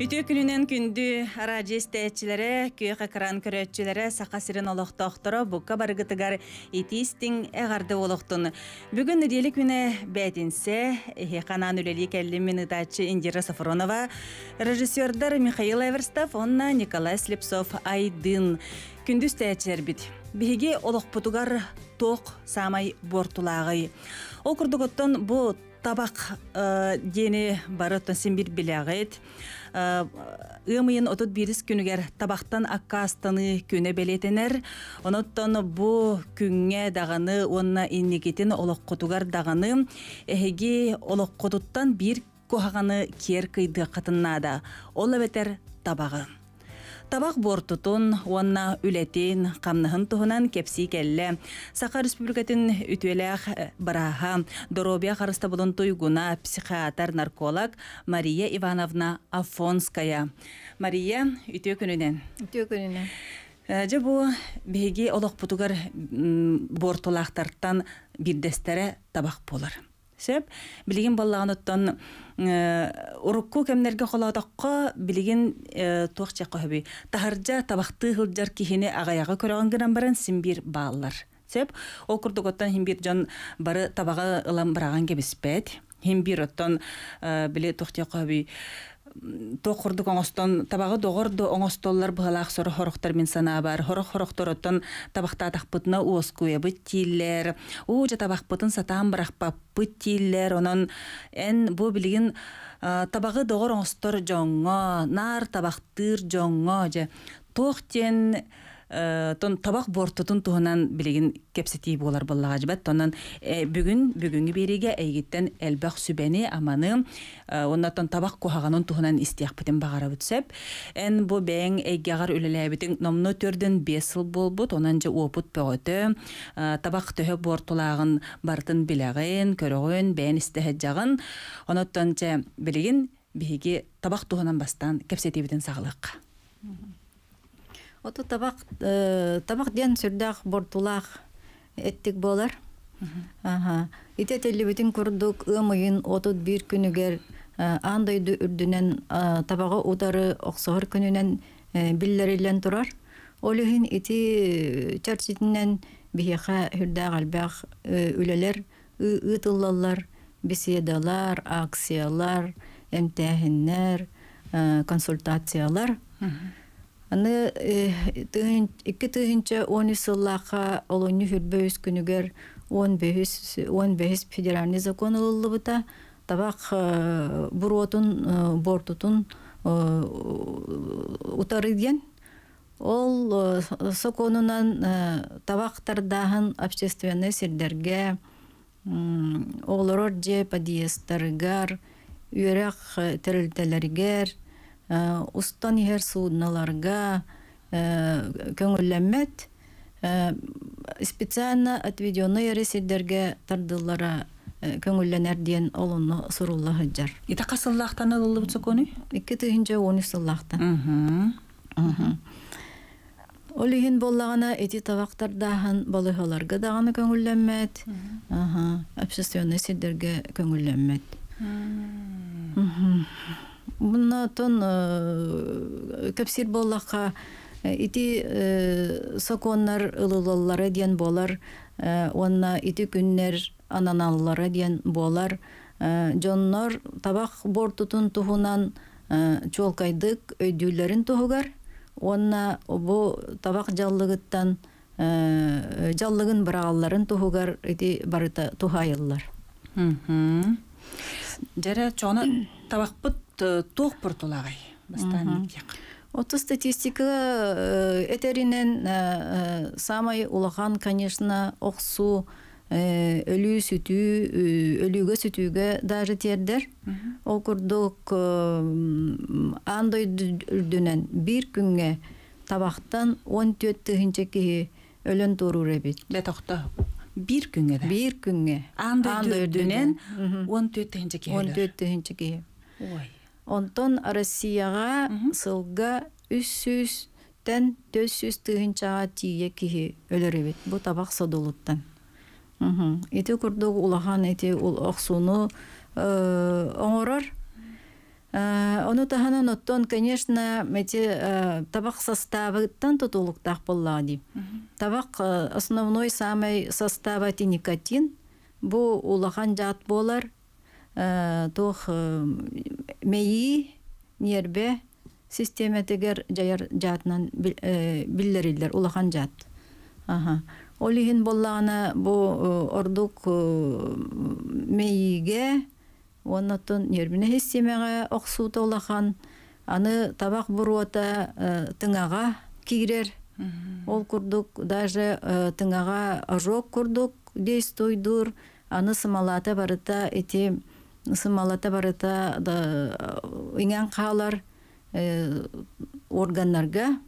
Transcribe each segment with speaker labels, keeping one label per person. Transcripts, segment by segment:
Speaker 1: Үтө күнүнен күндү радио стеячилere, күйөкө кран көрөтчүлere сака сирин олохтоохторо букка барыгытыгар итистиң эгарда олохтун. Бүгүн диели күнэ бәтинсе, канан үлели келлим минытачы Индира Сафронова, режиссердар Михаил Эверстов, онна Николай Слепцов Айдын. Күндү стеячилер бит. Биһиги олохпутугар тоқ самай бортулагы. Ол курдуготтон бу табак дени барыттан сен бир билягыт. Ыймыйын отут бирис күнүгер табактан аккастаны күнө белетенер. Оноттон бу күнгө даганы онна инникитин олоккотугар даганы эһиги олоккотуттан бир кохаганы кер кыйды катыннада. Ол бетер табагы. Табак бортутун, уанна үлетин, камныхын туһунан кепси келле. Саха Республикатын үтүелэх бараха, Доробия харыста булун туйгуна психиатр нарколог Мария Ивановна Афонская. Мария, үтүө күнүнен.
Speaker 2: Үтүө күнүнен.
Speaker 1: Же бу беги олох путугар бортулақтартан бирдестере табак болар. Сеп, билигин баллаганыттан урукку кемнерге холотокко билигин туох чакка хөби. Тахаржа табакты хылжар кихини агаяга көрөгөн гынан баран симбир бааллар. Сеп, ол курдуготтан химбир жон бары табага ылам бараган кебиспет. Химбир оттон биле туох чакка хөби тоқурдук оңостон табагы догорду оңостоллар быһалаах сору хорохтар мен санаа бар. Хорох хорохтороттон табактаатахпытына уоскуябыт тииллер уужа табакпытын сатаан барахпаппыт тииллер онон эн бу билигин табагы догор оңостор жоңго наар табактыр жоңго же туох тен тон табак бортутун туһунан билигин кепсетии болар боллага тонан бүгүн бүгүнгү бериге эйгиттен элбах сүбени аманы оннатон табак кухаганын туһунан истиякпытын багара бүтсеп эн бу бэң эйгагар үлелэбитин номно төрдөн бес жыл болбут онан же опут бөгөтө табак төһө бортулагын бартын билегин көрөгөн бээн истеһэджагын оноттон же билигин биһиги табак туһунан бастан кепсетибитин сагалык
Speaker 2: Ото табак табак ден сүрдәк бортулак эттик болар. Аха. Ите телебитин курдук ымыйын отут бир күнүгер андайды үрдүнен табага удары оксоор күнүнен биллерилен турар. Олухин ити чарчитинен бияха хүрдәк албак үлелер ытыллалар, беседалар, акциялар, эмтәһиннәр, консультациялар. Аны тыгын икки тыгынча он сыллака олоню хүрбөйүс күнүгер он бехис он бехис федеральный закон ылылыбыта табак буротун бортутун утарыден ол соконунан табактардахын общественный сирдерге олорор же подъездтарыгар үйрәк терилтелергер устан ихер судналарга көңүлләммәт специально отведенный ресидерге тардылара көңүлләнер диен олонно сурулла хаджар.
Speaker 1: Ита касыллахтан ылылы бу цокону?
Speaker 2: Икки тыгынча он сыллахтан. Олиһин боллагана эти табактардаһын балыһаларга даганы көңүлләммәт. Аха, общественный сидерге көңүлләммәт. Тон көпсир боллаққа ити соконнар ылылалары ден болар, онна ити күннер ананаллары ден болар. Жоннор табақ бортутун туһунан чолкайдык өйдүүлөрүн туһугар, онна бу табақ жаллыгыттан жаллыгын бырагалларын туһугар ити барыта тухайыллар.
Speaker 1: Жара чоны табақпыт тоқ портулагай бастан
Speaker 2: Ото статистика этеринен самай улахан, конечно, оксу өлүү сүтү, өлүүгө сүтүүгө даже тердер. Ол курдук андай бир күнгө табактан 14 тыгынча кихи өлөн турур эбит.
Speaker 1: Бе токто. Бир күнгө да.
Speaker 2: Бир күнгө.
Speaker 1: Андай үрдүнен 14 тыгынча кихи.
Speaker 2: 14 тыгынча кихи.
Speaker 1: Ой.
Speaker 2: Онтон Россияға сылга 300-тен 400 тыгынчаға тие кихи өлөр эбит. Бу табак содолуттан. Ити курдук улахан ити ул оксуну оңорор. Э, Ону таханан оттон, конечно, эти э, табак составыттан тутулуктах боллади. Табак э, основной самый состав это никотин. Бу улахан жат болар. Э, Тох э, мейи, нербе система тегер жаяр жатынан э, биллерилер улахан жат. Аха. Олихин боллағана бу ордук мейиге оннотон нербине хиссемеге оксуут олахан аны табак буруота э, тыңага кирер ол курдук даже тыңага ожог курдук действуйдур аны сымалата барыта эти сымалата барыта да иңен каалар э, органнарга.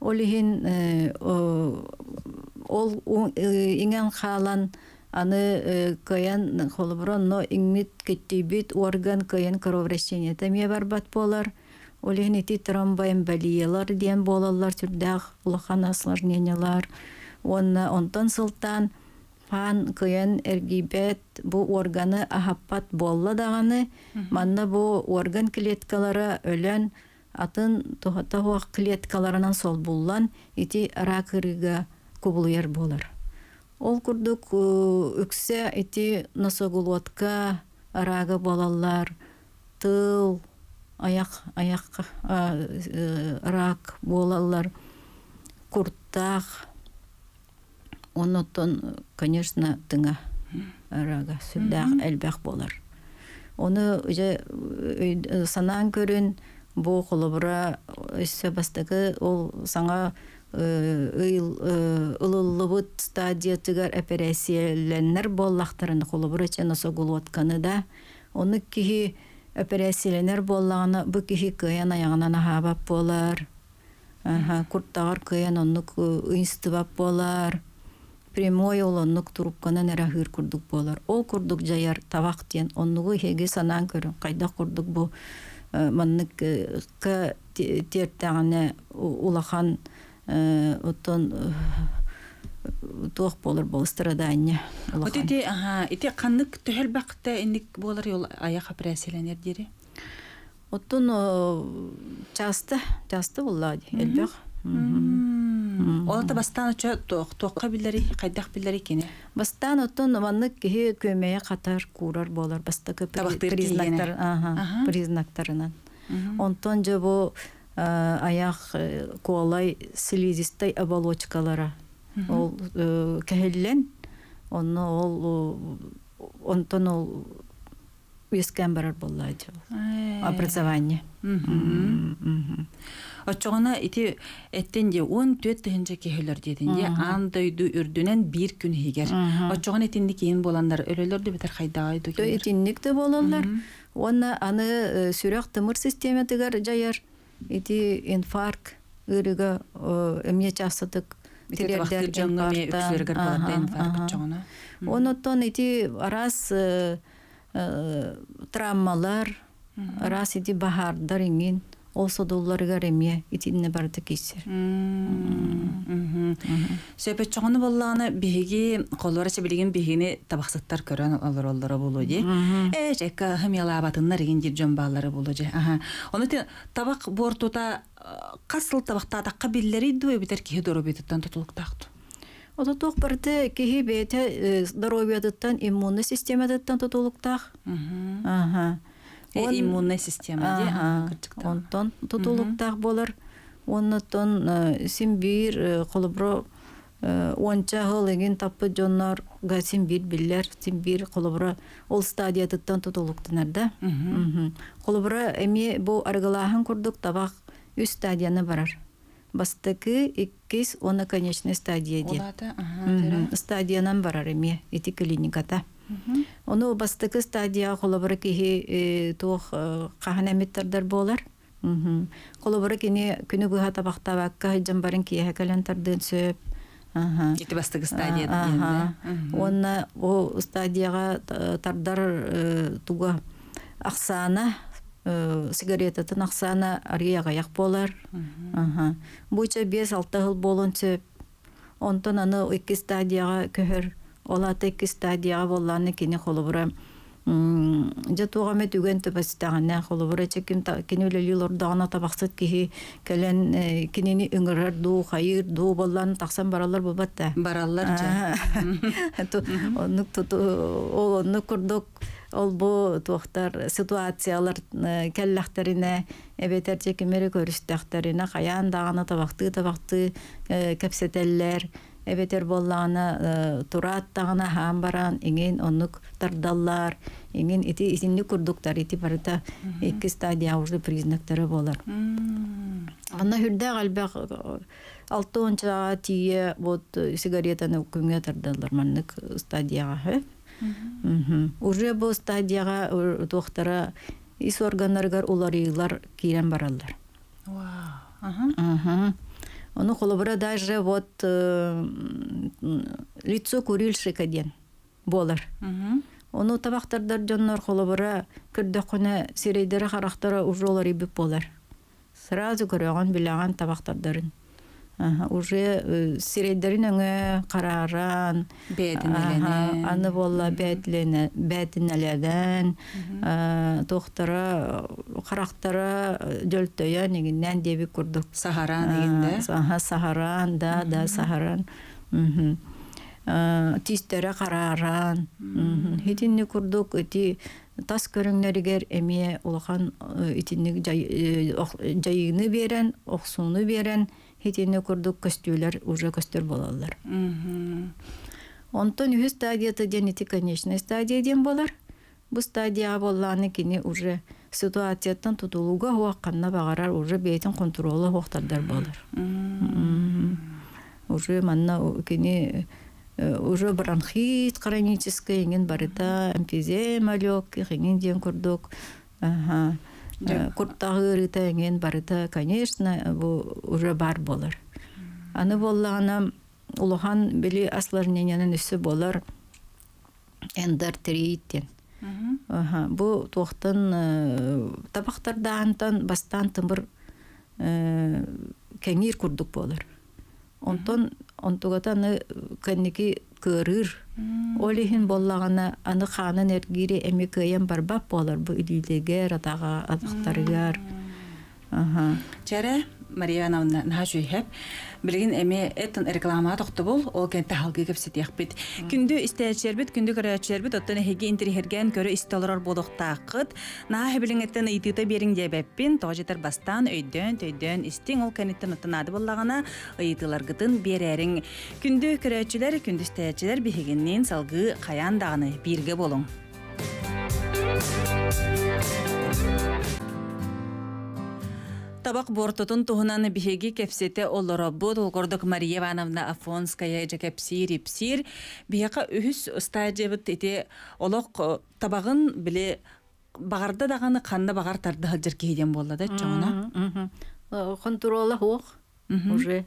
Speaker 2: Олихин э, ол э, иңен хаалан аны э, кыян холоброн но иңмит кеттейбит орган кыян кровообращение тәмие барбат болар олихин ити тромбоэмболиялар диэн болалар түрдәх улахан осложнениялар онна онтон сылтан пан кыян эргибет бу органы ахаппат болла даганы. Манна бу орган клеткалары өлөн атын тухатахуак клеткаларынан сол буллан ити ракырыга кубулуяр болар. Ол курдук э, үксе ити носогулотка арага болалар. Тыл аяк аяк а, э, рак болалар. Курттах онотон конечно тыңа арага сүрдәк әлбәк болар оны уже э, санаан көрүн бу холобура өссө бастагы ол саңа э, ыйл э, ылыллыбыт стадиятыгар операцияланнар боллахтарын холобура чана согулуотканы да оны киһи операцияланар боллаганы бу киһи кыян аяғынан аһаабап болар Аха, курттагар кыян оннук ыйстыбап болар Прямой ол оннук трубканан эрахыр курдук болар ол курдук жаяр табак диен оннугу хеге санаан көрүн кайда курдук бу э, маннык э, к тертагане улахан э, отон туох болар бол страдания
Speaker 1: Вот
Speaker 2: улахан.
Speaker 1: ити аха ити каннык төһөл бакта инник болар юл аяк операцияланер дири.
Speaker 2: Оттон часто часто буллади элбек
Speaker 1: Ол та бастан чө тох тохка биллери кайдак биллери кене.
Speaker 2: Бастан оттон маннык киһи көмәйе катар курар болар при-
Speaker 1: Табактыр
Speaker 2: признактар аха признактарынан. Онтон же бу э, аяк э, колай слизистай оболочкалара. Ол э, кәһеллән онно ол э, онтон ол үскән барар буллады. Образование.
Speaker 1: Очоғына ити эттен же 10 төт тыһынча кеһелер дедин же ан дойду үрдүнен бир күн хигер. Очоғын кийин боландар өлөлөр дө бетер хайдагайды
Speaker 2: То этинник те болалар. Онна аны э, сүрәк тымыр система тигәр жаяр. Ити инфаркт ырыга эмне часытык
Speaker 1: инфаркт
Speaker 2: ити э, э, травмалар, раз ити бахардар иңин, ол содулларга эмне итинне барды кисер.
Speaker 1: Сөйпе чоғыны боллағына биһиги қолуара билигин биһини табақсаттар көрөн олар олара болу же. Э, жека хымяла батыннар еген жир жон баалары болу. Аха. Оны те табақ бортута қасыл табақта таққа биллери дуе битер кихи дору битеттен тутулуктақты.
Speaker 2: Ото тох барты кихи бете здоровьятыттан иммунный систематыттан тутулуктах. Ага.
Speaker 1: Э, иммунная система же.
Speaker 2: Ага.
Speaker 1: Аха, кырчыктагы.
Speaker 2: Онтон тутулуктах болар. Оннотон э, симбир э, колобро э, онча хыл еген таппы жоннор га симбир биллер симбир колобро ол стадиятыттан тутулуктанар да. Колобро эми бу аргалахан курдук табак үс стадияны барар. Бастыкы иккис оны конечный стадия
Speaker 1: тера.
Speaker 2: стадиянан барар эми эти клиниката. Оны бастыкы стадия холобыр кихи э, туох каханамиттардар болар. Мгм. Холобыр кини күнү буха табактабакка жамбарын кие калентардын сөп. Аха.
Speaker 1: Ити бастығы стадия
Speaker 2: Аха.
Speaker 1: дегенде.
Speaker 2: Онна о стадияга э, тардар э, туга аксана э, сигаретатын аксана арияга як болар. Аха. Буйча 5-6 жыл болон сөп. Онтон аны эки стадияга көһөр. Олаты эки стадияга болланы кини холобура жа тугаме түген төбәстәгәнә холобура чеким та кинүлели лордагына табаксыт киһи кэлен э, кинини үңөрөр ду хайыр ду боллан таксан баралар
Speaker 1: бараллар
Speaker 2: оннук туту ол оннук курдук. Ол бу туохтар ситуациялар э, келлахтерине эбетер чекимери көрүстәхтерине каян даганы табакты табакты э, кепсетеллер эбетер боллаана турат тагына хаан баран иңин оннук тардаллар иңин ити исинни курдуктар ити барыта икки стадия уже признактары болар Ана хүрдә галбак алты онча тие вот сигаретаны күнгә тардалар маннык стадияга. Уже бу стадияга доктора ис органнарыгар уларыйлар кирен баралар.
Speaker 1: вау аха
Speaker 2: Оны холобра даже вот э, лицо курильщика ден болар. Оны табактардар жоннор холобра кырдакына сирейдері характары уже олар ибип болар. Сразу көрөгөн билеген табактардарын. Уже э, сирейдерин өңө караран, аны болла бәтлене бәтинеледен тохтара характары жөлтөйө негинен деби курдук.
Speaker 1: Сахара дегенде
Speaker 2: Аха, сахаран да да сахаран. Тистере караран. Хитинни курдук эти тас көрөңнәригер эмие улахан итинник жайыны берен оксуну берен хитинни курдук көстүүлөр уже көстөр болалар. Онтон үһү стадията денети конечная стадия ден болар. Бу стадия болланы кини уже ситуацияттан тутулууга хуакканна багарар уже бейтин контролы хуактардар болар. Уже манна кини уже бронхит хронический ingen барыта эмфизема легких ingen ден курдук. Ага. Э, Курттагы ырыта барыта, конечно, бу уже бар болар. Аны боллагана улахан били осложнениянын үсү болар. Аха, бу туохтан э, табактардаантан бастан тымыр э, кеңир курдук болар. Онтон онтугата аны кенники кырыр. Олихин боллагана аны ханын эргири эми кыйын барбап болар бу илилегер атага атактарыгар. Аха.
Speaker 1: Чәрә Мария Ивановна нахашу хәп билген эме этен реклама тохты бул ол кенте халгы кепсет яхпит. Күндү истәчербит, күндү көрәчербит, оттан хеге интерхерген көрө исталар бодоктакыт. На хәбилен эттен итите берин дебеппин, тожетер бастан өйдөн төйдөн истин ол кенеттен отынады боллагана ыйтылар гытын берерин. Күндү көрәчеләр, күндү истәчеләр бихегеннен салгы каян даганы бирге болуң. Табак бортотун туһунан биһиги кепсете олоробут олгордук Мария Ивановна Афонская же кепсир ипсир биһака үһүс стадиябыт ити олох э, табагын биле багарда даганы канна багар тарды хылжыр киһиден болла да чоңона.
Speaker 2: Мгм. Э, Контрола хук уже.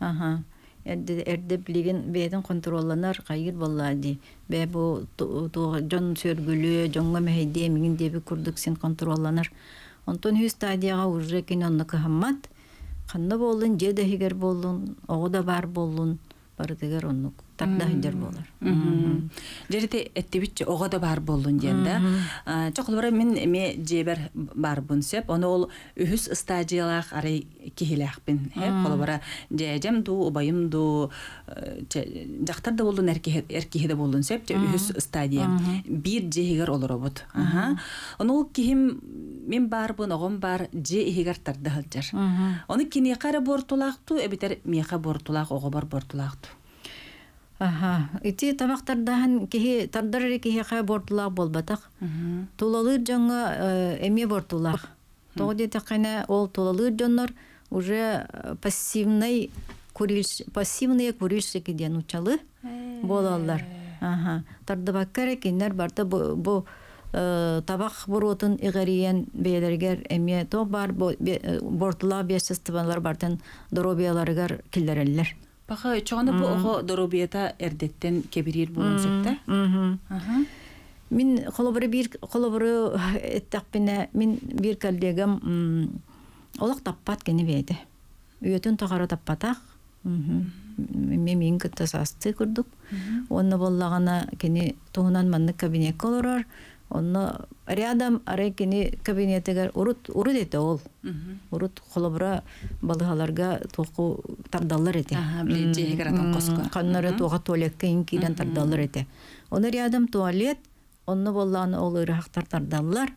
Speaker 2: Ага. Эрде билген бедин контролланар кайыр боллади. Бе бу ту- ту- жон сөргүлү, жонго мехеде мигин деби курдук сен контролланар. Онтон хүү стадияга уже кинонны кахаммат. Канда болун, же дехигер болун, ого да бар болун, бардыгер оннук. Тарда хидер болар.
Speaker 1: Жерите эттибитче ого да бар болдун диэнда. Чоколбара мен эме жебер бар бун сеп, оны ол үһүс стадиялах арай кихилахпин. Хеп колбара жежем ду, убайым ду, жактар да болдун эркихи да болдун сеп, үһүс стадия. Бир жехигер олоробут. Аха. Оны ол кихим мен бар бун, огом бар, же ихигер тарды хылжар. Оны кини кара бортулакту, эбитер миха бортулак, ого бар бортулакту.
Speaker 2: Аха, ити табактардахан кихи тардарыри кихи хай бортулак болбатак. Тулалыр жаңа эме бортулак. Тоғы дете қайна ол тулалыр жоннор уже э, пассивный курильш пассивные курильщики ден учалы болалар. Аха, тардыбаккар кинер барда бу бу э, табак бурутун игериен бейлергер эме то бар э, бортула бесестывалар бартын доробияларыгар киллереллер.
Speaker 1: Баха чоғаны бу ого доробията эрдеттен кебирир булун септе.
Speaker 2: Мгм.
Speaker 1: Аха.
Speaker 2: Мин холобры бир холобры эттәкпине мин бир коллегам м, олак таппат кені бейді. Үйөтін тоғары таппатақ. Мен мен кытта састы күрдік. Онны боллағана кені туғынан манны кабинет колорар. Онно рядом арайкини кабинетигер урут урут эте ол. Урут холобра балыгаларга току тардаллар эте.
Speaker 1: Ага, биле, жеһигер атын коско.
Speaker 2: Каннары туга туалетке инкиден тардаллар эте. Оны рядом туалет, онно болланы ол ырахтар тардаллар.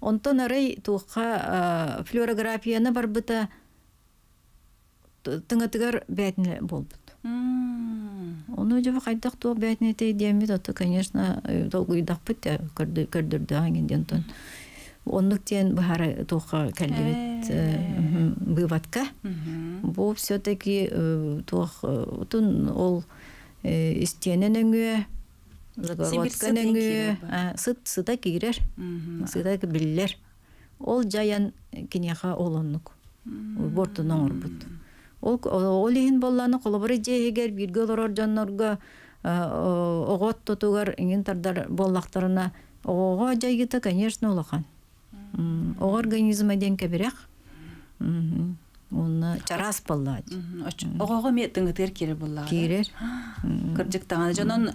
Speaker 2: Онтон арай туга флюорографияны барбыта тыңатыгар бәтіне болбут. Оны жаба кайдак туа бәтіне тей диэмит аты, конечно, толгуйдак бит көрдүрдү аңенден тон. Оннук тен бахара туга кәлдебет быватка.
Speaker 1: Мгм.
Speaker 2: Бу все-таки тух тун ол истенен өңүө,
Speaker 1: киирер ба?
Speaker 2: сыт сыта кирер,
Speaker 1: Мгм.
Speaker 2: сыта биллер. Ол жаян киняха олоннук. Бортун оңорбут. Ол ол иһин болланы колобары жеһигер бирге олорор жоннорго огот тотугар иңин тардар боллактарына ого жайгыта, конечно, улахан. Ого организма ден кебирек. Онна чарас.
Speaker 1: Оч- Огого ме тыңытыр кире булла.
Speaker 2: Кирер.
Speaker 1: Кырдык таңа жонон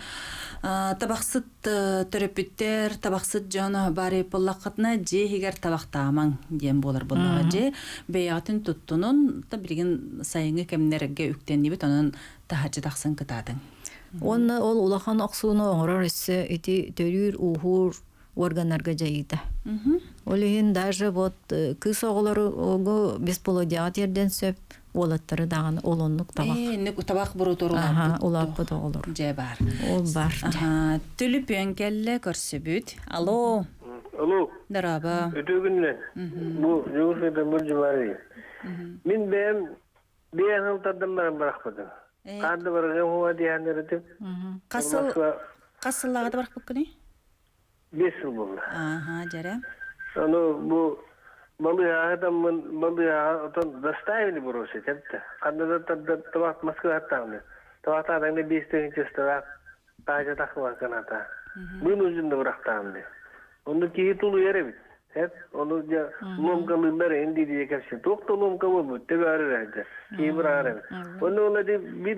Speaker 1: а, табаксыт э, төрөпүттер, табаксыт жоно бары боллакытна жеһигер табактаамаң диен болар буллага же беягатын туттунун та билген сайыңы кемнерге үктенибит онун тахачы таксын.
Speaker 2: Онна ол улахан оксууну оңорор эссе ити төрүр ухур органнарга жайыта. Олиһин даже вот э, кыз оголору ого бесполодиат ерден сөп олаттары даган олонлук табак.
Speaker 1: Э, нүк табак буру туру
Speaker 2: Аха, улаппыт оголор.
Speaker 1: же бар.
Speaker 2: Ол бар.
Speaker 1: Аха, түлүп келле көрсөбүт. Алло,
Speaker 3: Алло,
Speaker 1: дараба.
Speaker 3: өтөгүннен. Бу жугусайда муржумары. Мен бэм бэм хылтардан баран баракпадым.
Speaker 1: Э.
Speaker 3: Карды барган хуа диянер деп.
Speaker 1: Касыл касыллага да барып бүккүнү?
Speaker 3: Бес жыл болду.
Speaker 1: Аха, жара.
Speaker 3: Аны бу Балы ағадан мен балы отон доставили буросы тепті. Кандада табак Москва аттамды. Табак адаңда бес тегінші табак тажа тақыва каната. Өзінде бұрақтамды. Оны кейі тулу. Onu ona de bir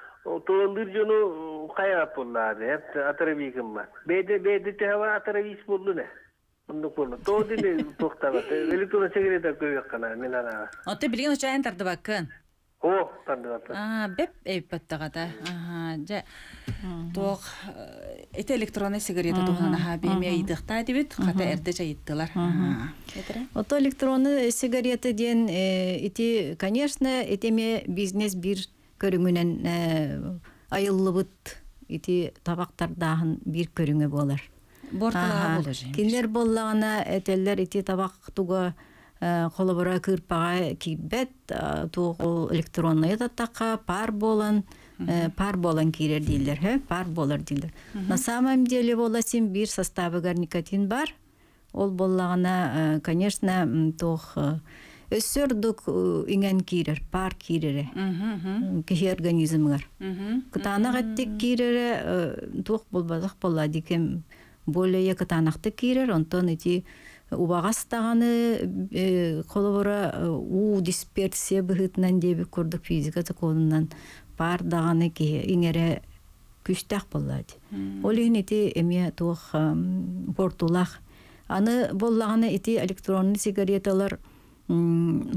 Speaker 3: tolandır jonu kaya pulladı hep atar bir kimma bede bede te hava atar bir buldu ne onu kono to dile
Speaker 1: Оте билген очайын тарды баккын.
Speaker 3: o tanıdı
Speaker 1: А, беп жа. Тох эте электронный сигарета тухана ха беме ката эрде. Этере?
Speaker 2: Ото электронны сигарета ден э, ити, конечно, этеме бизнес бир көрүңүнен айыллыбыт ити табактардагын бир көрүңө
Speaker 1: же.
Speaker 2: Кинлер боллагана этеллер ити табак туга колобора кырпага кийбет туу электронный таттакка пар болан э, пар болан кирер дейлер хе пар болар дейлер на самом деле боласин бир составыгар никотин бар. Ол боллагана э, конечно э, өссөрдүк иңен кирер пар кирере киши организмгар
Speaker 1: Мгм.
Speaker 2: кытанак эттик кирере туох болбадак болла дикем. Более кытанакты кирер онтон ити убагастаганы колобора у дисперсия быхытынан деби курдук физика законунан пар даганы ки иңере күстак боллади ол ити эме туох портулах аны боллаганы ити электронный сигареталар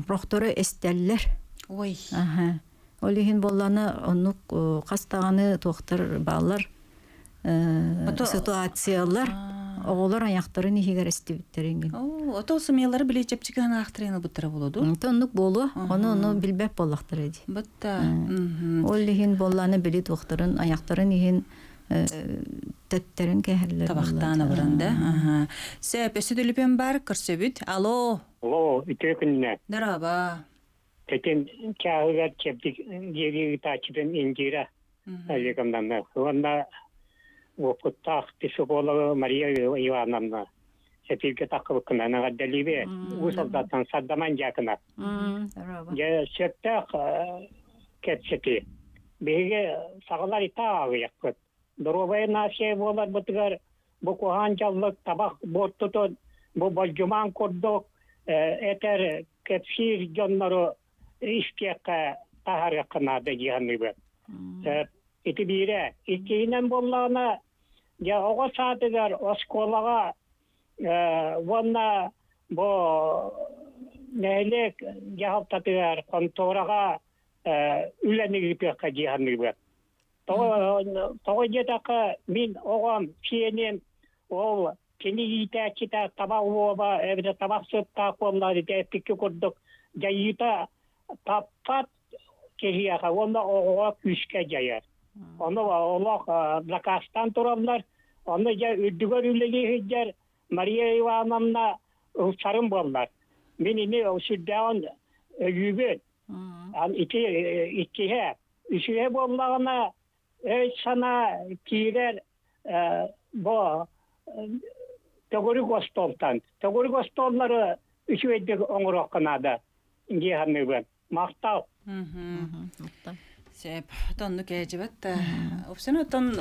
Speaker 2: прохторы эстеллер
Speaker 1: Ой.
Speaker 2: Аха. Ол ихин болланы онук э, кастаганы туохтар баалар э, ситуациялар оголор аяктарын ихигер эстибиттерингин.
Speaker 1: О, ото сымыялары биле чепчиген ахтрын буттара болоду.
Speaker 2: Тоннук болу, оны оны билбеп боллактар эди.
Speaker 1: Бутта. Мгм.
Speaker 2: Ол ихин болланы били туохтарын аяктарын ихин э, төттерин кehерлер.
Speaker 1: Табактана баранда. Ага. Сеп өсөдүлүпен бар көрсөбүт. Алло.
Speaker 4: О, үтөкүнне.
Speaker 1: Дараба.
Speaker 4: Тетен чагыгар чептик жери тачыдын индира. Алекамдан. Онда опыттах тише бола Мария Ивановна. сепилге такыл кынана гаддалибе у солдаттан саддаман жакына
Speaker 2: Раба.
Speaker 4: я сеттак кетсети беге сагалар итагы яккыт доробай наше болар бутыгар бу кухан жаллык табак бортутун бу болжуман курдук этер кепсир жоннору ишкекка тахар кынады жиганыбы ити бире иккиинен боллаана я ого саатыгар осколага вонна жиганыбы того жетака мин огам сиенем ол кини итачита табак уоба эбде табак сөтта коллары де пикки курдук жайыта таппат кехияка онда ого күскө жаяр оны олох заказтан туралар оны жа үрдүгөр үлеги мария ивановна ушарым боллар мен эми сүрдаган өйүбүн ал ики иккиhe үшühe боллагына өй сана киирер бо төгөрү гостолтан төгөрү гостоллары үшүбедек оңорокканада жиһанныбын мактал
Speaker 1: Сеп, тонну кәҗибәт. Опсын тон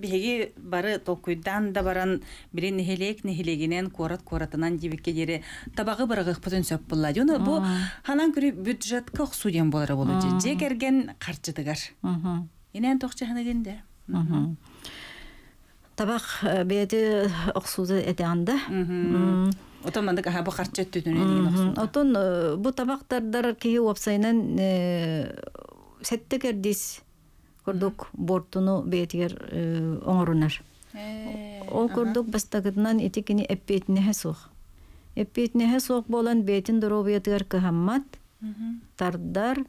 Speaker 1: биһиги бары толкуйдан да баран бирин нехелек нехелегинен корат коратынан дибекке дере табагы барагы путун сөп булла. Жуну бу ханан күри бюджетка оксуден болары болу. Же керген карчытыгар. Инен токчаханы генде.
Speaker 2: Табак бети оксузы этеанда.
Speaker 1: Отон мандык аха бу карчы түтүнө деген оксун.
Speaker 2: Отон бу табактардар кии вапсайнан сетте кердис курдук бортуну бетигер оңорунар. Ол курдук бастагытынан итикини эппетинеhe суох. Эппетинеhe суох болан бетин доробиятыгар кыхаммат. Тардар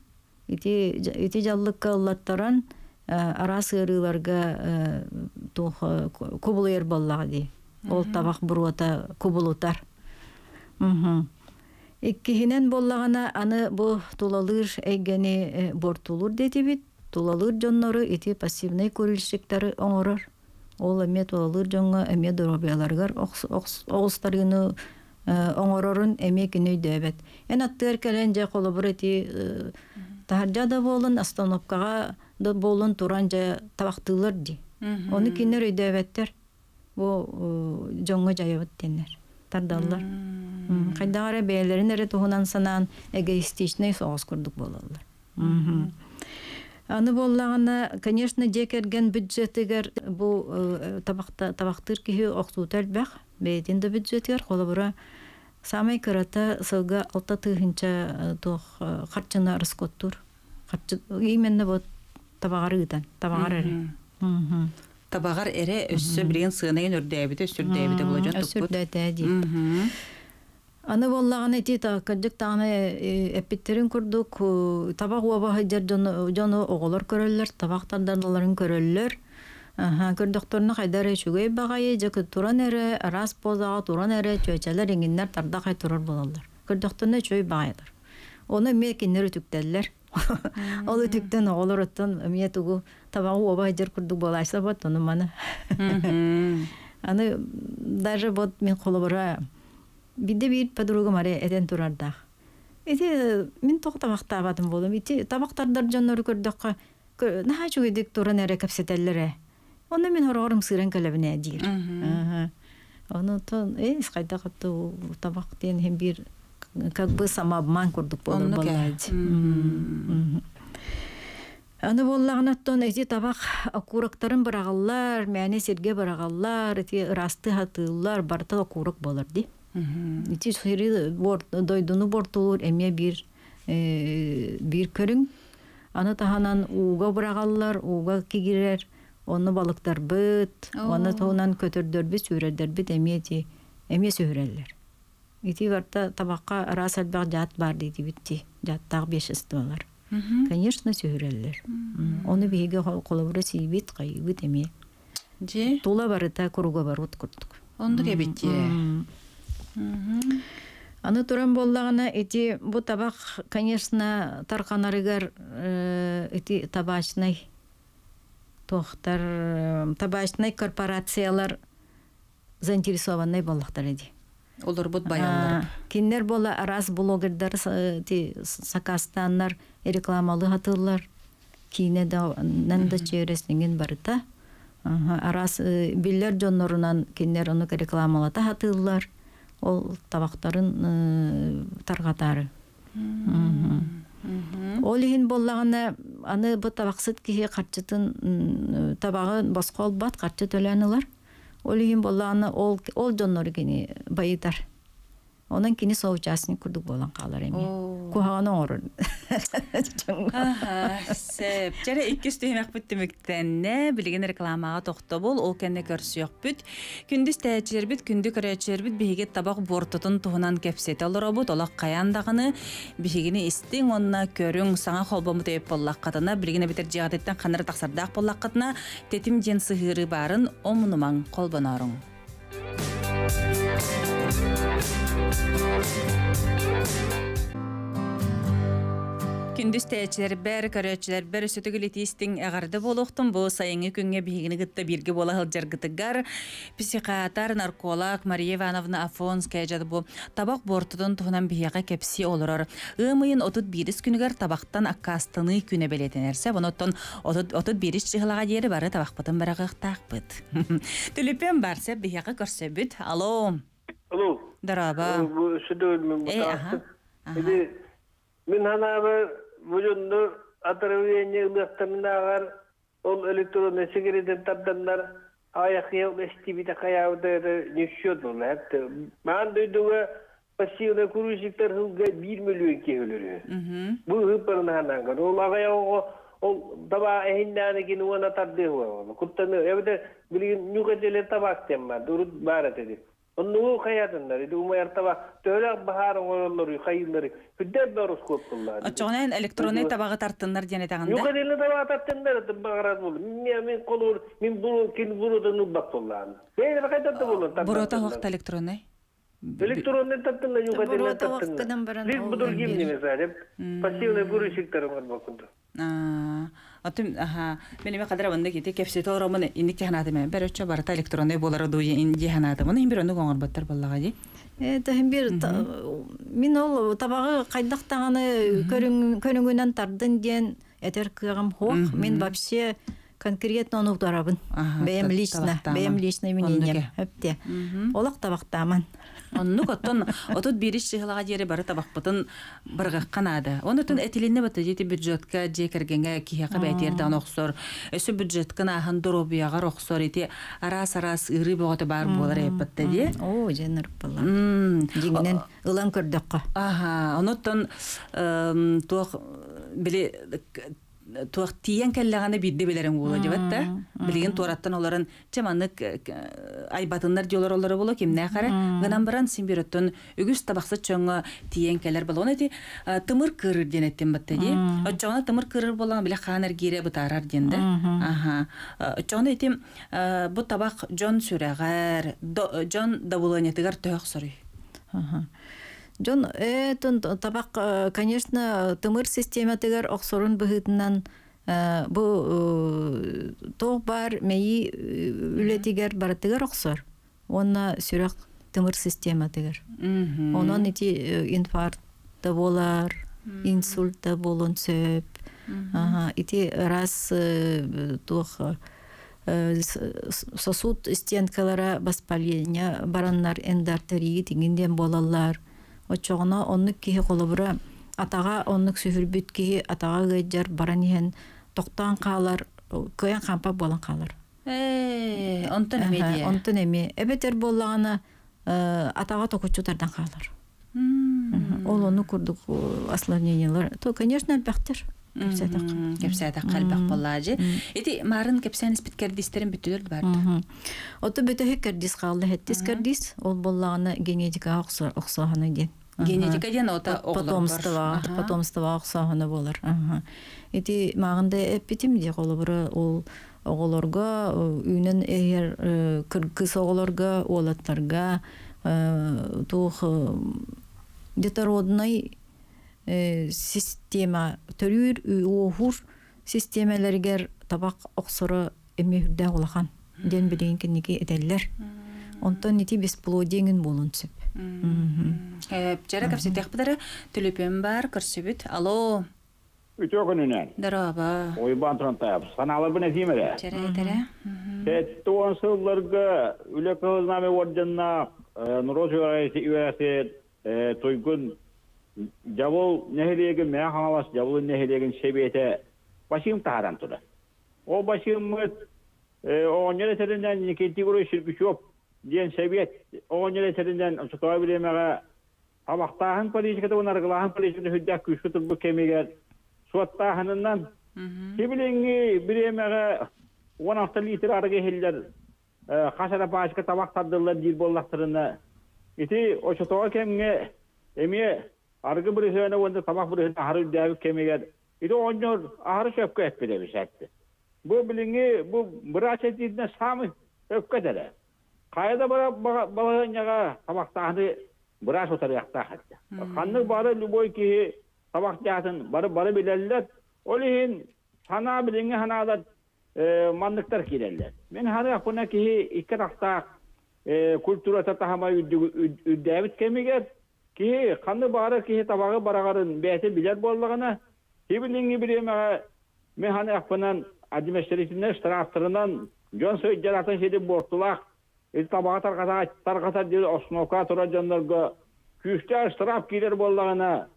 Speaker 2: ити ити жаллыкка ыллаттаран ара сырыларга тух кубулер боллага ди. Ол табак буруата кубулутар. Иккиһинен боллагана аны бу тулалыр эйгени бортулур детибит. Тулалыр жоннору ити пассивный көрүлшектары оңорор. Ол эме доробияларгар оғыстарыны оңорорун эме кинөй дөбет. Эн аттыр келен же колобур ити тахаржа да болун остановкага да болун туран же табактылар ди. Оны кинер өйдөбеттер. Бу жоңго жайыбыт денер. Тардаллар. Кайдагара бээлерин эре туһунан санаан эгоистичный соғыс курдук болалар. Аны боллагана, конечно, жекерген бюджетигер бу табакта табактыр кихи оксутар бах, бейтин да бюджетигер холобура самай кырата сылга алта тыгынча тох харчына раскоттур. Харчы именно вот табагары гытан, табагар эре.
Speaker 1: Табагар эре өссө билген сыгынагын өрдөбүтө өссүрдөбүтө болажат тукпут.
Speaker 2: Өсүрдәтә ди. Аны боллаган эти та кырдык таны эпиттерин курдук табак уаба хыжар жону оголор көрөллөр, табактардарларын көрөллөр. Аха, көрдөхтөрүнө кайдар эшүгөй багайы жакы туран эре, арас позага туран эре чөйчелер иңиннер тарда кай турар болалар. Көрдөхтөрүнө чөй багайлар. Оны ме кинер үтүктеллер. Ол үтүктен оголор оттон ме тугу табагы уаба хыжар курдук болайса бот, оны маны. Аны даже вот мен колобура Бидде бир подругам аре этен турардах. Эти мен тох табактабатым болом. Ити табактардар жоннору көрдөккө наха чугидик туран эре кепсетеллере. Оны мен хорорум сырен келебине дир. Оны то э скайда катты табак ден хем бир как бы самообман курдук болор болайд. Аны боллаганаттан эти табак окурактарын барагаллар, мәне серге барагаллар, эти расты хатылар, барта окурак болор ди. Ити сыйры дойдуну бортулур эме бир бир көрүң. Аны таханан уга бырагаллар, уга кигирер, оны балыктар быт, оны тоонан көтөрдөр бит, сүрөдөр бит эме ти, эме сүрөллөр. Ити барта табакка рас албак жат бар дейди битти. Жаттаг беш ыстылар. Конечно, сүрөллөр. Оны биге колобура сибит, кайбит эме.
Speaker 1: Же?
Speaker 2: Тула барыта куруга барут курдук.
Speaker 1: Онду кебитти.
Speaker 2: Аны туран боллагана эти бу табак, конечно, тарканарыгар эти табачный тохтар табачный корпорациялар заинтересованный боллактар эди.
Speaker 1: Олар бут баяллар.
Speaker 2: А, Киннер бола арас блогердар с- ти сакастаннар рекламалы хатылар. Кине да нанда череснеген барыта. Арас э, биллер жоннорунан киннер оны рекламалата хатылар. Ол табактарын э, таргатары. Ол иһин боллагана аны бу табаксыт киһи катчытын м, табагы басқа олбат катчы төлөнүлар. Ол иһин боллагана ол ол жоннор кини байытар. Онан кини со участник курдук болан калар эми.
Speaker 1: Оо.
Speaker 2: Кухаганы орун.
Speaker 1: Сеп. Жара иккис түймәк бүттіміктенне білген рекламаға тоқты бол, ол көрсіяқ бүт. Күнді көрәчер бүт, бігі табақ бортытын туғынан кәпсеті олар бұт, олақ қаяндағыны, бігіні істің онына көрің, саңа боллақ қатына, білгені бітір жиғадеттен қаныры тақсардақ боллақ қатына, тетім жен сығыры барын, омынымаң қолбанарың. Күндүз тәчилер бәр көрөчүлөр бәр сөтөгүл этистиң агарды болохтун бу сайыңы күнгө бигини гытта бирге бола хылжар гытыгар психиатр нарколог Мария Ивановна Афонская жады бу табак бортудун туһунан бияга кепси олорор ымыйын отут бирис күнүгөр табактан аккастыны күнө белетенерсе боноттон отут бирис чыгылага жери бары табакпытын барагыктаакпыт түлүпен барсе бияга көрсөбүт алло
Speaker 3: Алло.
Speaker 1: дараба
Speaker 3: hanabı ol elektron sigaretten tabdanlar ayak yok estibide kayavda nüşüyordu ola hepti. Ben duyduğu pasiyona kuruşikler hılga 1 milyon ki ölürü.
Speaker 1: Мгм.
Speaker 3: Bu hıpırın hanangan. Ol agaya o ol daba ehinnani ki nuwana tabde huwa. Kuttanı evde bilgin nüketele Onu kayatınlar. Idi umayar tabak. Töle baharın oğulları, kayınları. Hüddet barus koptular.
Speaker 1: Очоғынан электронный табағы тартыннар дене тағында.
Speaker 3: Nüketele tabak tattınlar. Tıbbağarat bulu. Min min kolur. Min bunu kin bunu da. Beyler bunu.
Speaker 1: Бурота уақыт электронный.
Speaker 3: Электронный таптınlar. Nüketele
Speaker 2: Buruta
Speaker 3: tattınlar.
Speaker 2: вақтыдан баран
Speaker 3: Biz
Speaker 2: ол
Speaker 3: budur
Speaker 2: да
Speaker 3: kimdi mesela. Pasiyona kuruşiklerim var bakındı.
Speaker 1: Аа, Отым, аха, мен эме кадра банда кити кепсе торо мен инник жаханаты мен бер өчө барата электронный болары ду ин жаханаты мен бир өндө гоңор баттар баллага ди.
Speaker 2: Тахин бир мин ол табагы кайдактаганы көрүнгүнөн тардын диен этер кыгам хох мен вообще конкретно ону бэм
Speaker 1: та-
Speaker 2: лично личный мнением
Speaker 1: Оннуке.
Speaker 2: хепте олак табактааман
Speaker 1: Онну коттон отут бириш чыгылага жери бары табакпытын бырга канады. Онутун этилинне бата жети бюджетка же кергенге кияка бәйтер дан оксор. Өсө бюджеткын ахан доробияга оксор ити арас арас ыры боготы бар болар эппетте ди.
Speaker 2: о женер бала дигинен ылан көрдөккө
Speaker 1: Ага, онуттан туох биле туох тиен келлеганы бидде билерин була жебатта. Билген тураттан оларын чаманнык айбатыннар жолор олары була кимне кара. Гынан баран симбирөттөн үгүс табаксы чоңго тиен келер була. Оны ти э, тымыр кырыр денеттен батта ди. Очоңна тымыр кырыр була биле ханар гире бутарар денде. Ага. Очоңна итим э, бу табак жон сүрәгәр, до- жон давуланетигар төк сорый.
Speaker 2: Жон этон табак э, конечно тымыр система тегер оксорун быһытынан э, бу э, тог бар мейи үлетигер баратыгер оксор. Онна сүрөк тымыр система тегер. Онон ити инфаркт да болар, инсульт да болон сөп. Ага, ити раз с- сосуд стенкалара воспаление бараннар эндартерии тигинден болалар. Очоғына оннук киһи қолыбыра атаға оннук сүһүрбүт киһи атаға гыйджар баран иһен тоқтан каалар, көйен кампа болан каалар.
Speaker 1: Э, онтон медиа.
Speaker 2: Онтон эми эбетер боллагана э, атаға токучутардан каалар.
Speaker 1: М.
Speaker 2: Ол оны курдук осложнениялар. То, конечно, әлбәхтер.
Speaker 1: Мгм. Кепсәтә калбак боллажы. Эти марын кепсән спиткер дистерин бүтүлөр бар.
Speaker 2: Ото бөтөһү кэрдис калды хеттис кэрдис ол боллагана генетика оксо оксоһаны ден.
Speaker 1: Генетика ден ота
Speaker 2: потомство потомство оксоһаны болар. Аха. Эти магында эпитим ди колобура ол оголорго үйнен эгер кыргыз оголорго олаттарга э, тух э, детородный э, система төрүр уохур системалергер табак оксору эми хүрдэ улахан ден билин киники этеллер Онтон ити бесплодиеңин болун сөп.
Speaker 1: Хэп, жара капситех бадара төлөпен бар көрсөбүт. Алло,
Speaker 5: Үтө күнүнен.
Speaker 1: дараба.
Speaker 5: Ойбан тронтап. Саналы бу несимере.
Speaker 1: Жара этере.
Speaker 5: Тетті он сылларга үлек кылнаме орденна нуроз үәсе тойгун жабыл нехелеген мә ханалас жабыл нехелеген себете башым тааран тура. О башымыт оңнер этеринден никети гуру ширкүшөп диен себет оңнер этеринден сутуа билемеге табактаһын политиката унаргылаһын политиката хүддәк күшкө турбу кемегер суаттаһынынан Кибилинги биремеге он авто литр арыгы хиллер хасара пачка табак таддылар дир боллактырына ити очотога кемге эми арыгы бирисене онда табак бирисене хары дәбик кемегер ити оннор ахары шөпкө эппеде бишәтти бу өпкө деле кайда бара баланяга табактаны бираш отар якта хатта ханны бары любой ки табак жатын бары бары билеллер олихин сана билинги ханалар мандыктар киреллер мен ханы икки культура татахама кемигер ки ханны бары ки табагы барагарын бәте билер боллагана кибилинги биремеге мен ханы акунан административный штрафтарынан жон сөйдератын шеди бортулак эти табага тарката тарката дир основка тура жоннорго күчтө штраф килер боллагана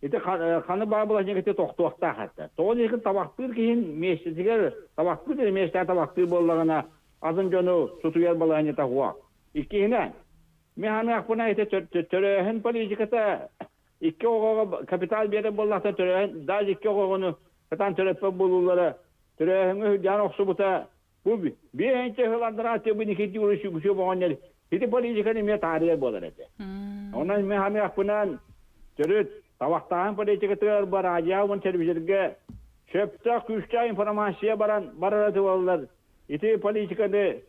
Speaker 5: Ити ханы баа була жеңете токтуакта хатта. Тоон эки табактыр кийин мешитигер табактыр дер меште табактыр боллагана азын жону сутуяр баланя тагуа. Иккине мен ханы акпына эте төрөһөн политиката икки огого капитал бере боллакта төрөһөн да икки огону катан төрөппө болулары төрөһөнгө жан оксубута бу биенче хыландыра те бу никети урушу күшө болгонер. Ити политиканы мен тария болар эте. Онан мен ханы акпынан төрөт Табақтаған политикатыр бар ажауын телевизорге шөпті күшті информация баран барараты болалар. Ити политиканы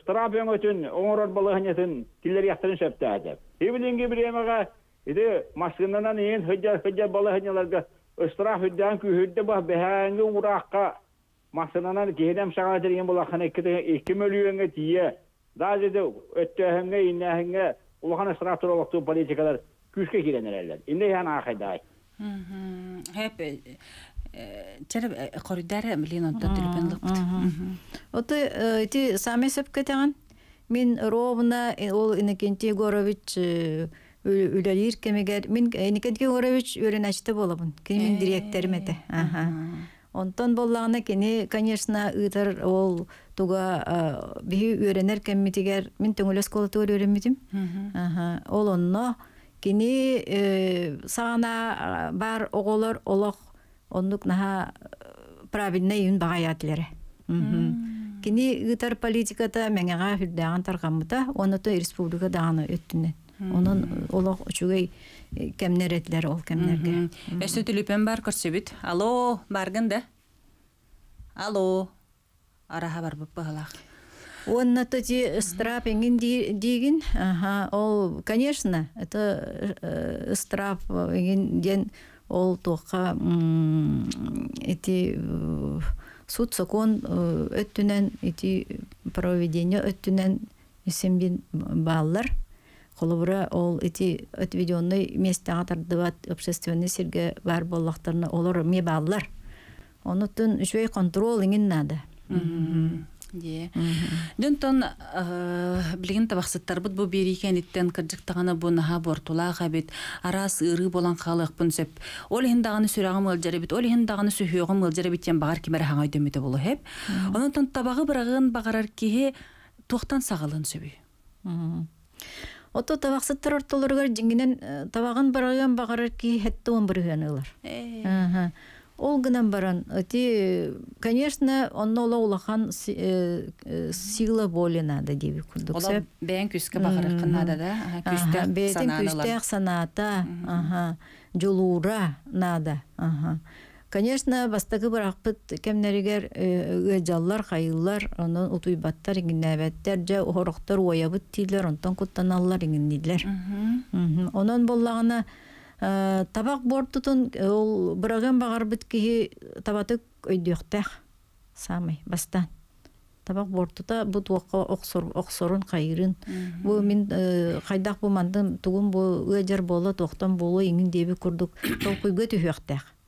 Speaker 5: штраф өңөтүн оңорор балыгынетін киллер яқтырын шөпті әдеп. Ибилинги биремеға ити машинанан ең хүджар балыгыняларга штраф хүддән күхүдді ба бәһәңгі ураққа машинанан кейдем шағатыр ең болаққан 2 миллионға тие. Даже өттөһөнгө иннәһөнгө улахан штрафтар олоктуу политикалар күшкө киренерелер. Инде яна ахайдай.
Speaker 1: Хэп, жара коридары билин онда төлөпен лыпт.
Speaker 2: Оты ити саме сөпкетеген мен ровна ол Иннокентий Горович үлелир кемегер мен Иннокентий Горович өрен ачты болабын. Кини мен директорым эте. Аха. Онтон боллагына кини, конечно, ытар ол туга биһи үөренер кеммитигер мен төңөлөс колоту өөрөмүтүм. Аха. Ол онно кини сагана бар оголор олох оннук наха правильно юн багаятлары. Кини ытар политиката меңега хүддаган таргамыта, оното республика даганы өттүнен. Онун олох учугай кемнеретлер ол кемнерге.
Speaker 1: Эсте төлөпен бар көрсөбүт. Алло, баргында. Алло. Араха бар бып багалак.
Speaker 2: Он тоді страп еңін дейгін, ага, ол, конечно, это э, страп ден ол тоққа эти э, суд закон э, өттүнен эти проведение өттүнен сенбин баллар. Холобура ол эти отведенный местага тардыбат общественный сирге бар боллактарына олар ме баллар. Онутун үчөй контрол нада
Speaker 1: Дие. Дөн тон билген табақсыттар бут бу берикен иттен кыржыктаганы бу наха бортула хабит арас ыры болан халык бун сөп. Ол хиндаганы сүрагым ылжары бит, ол хиндаганы сүйөгüm ылжары бит ян багар кимер хаңай дөмөтө болу хеп. Онун тон табагы бырагын багарар кихи тоқтан сагалын сөбү.
Speaker 2: Ото табақсыттар ортолоргар жиңинен табагын бараган багарар ки хетте он. Аха. Ол гынан баран. Ти, конечно, онно ола улахан сила воли надо деби курдук.
Speaker 1: Бәйін күскі бағарар қынада да,
Speaker 2: Бетин күстәк саната, аха, жолура надо, аха. Конечно, бастагы барақпыт кемнеригер ыжаллар, хайыллар, онон утуйбаттар, иңиннәбәттер, жа хороқтар уаябыт тилер, онтон куттаналлар иңиннилер. Онон боллагына табак бортутун ол быраган багар бит кихи табатык өйдүктэх самый бастан. Табак бортута бу туакка оксор оксорун кайырын бу мин э, кайдак бу мандын тугун бу ыжар боло токтон боло иңин деби курдук. Толкуйга